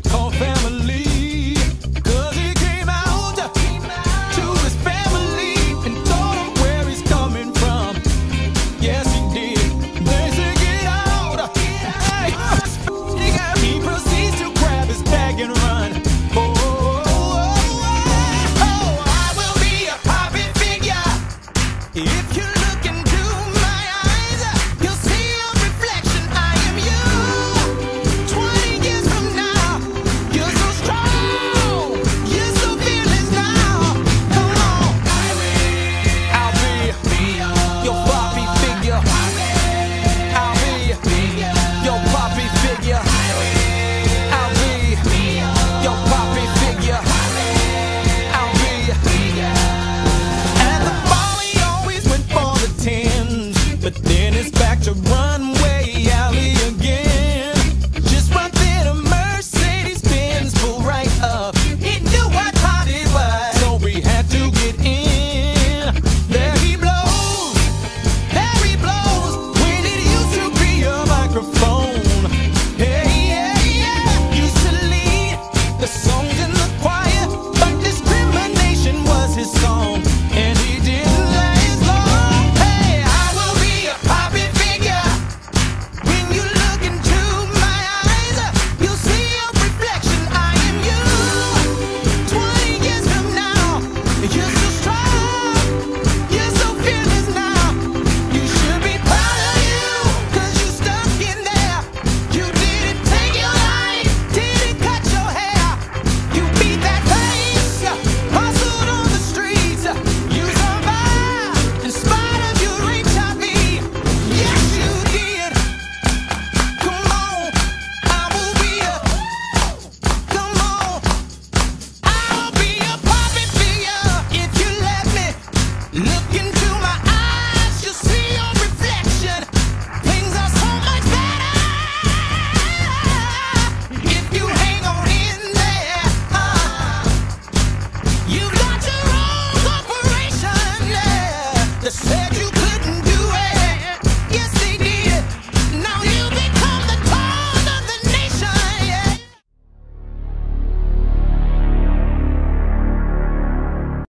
too cold. but then it's back to run.